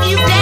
You dance.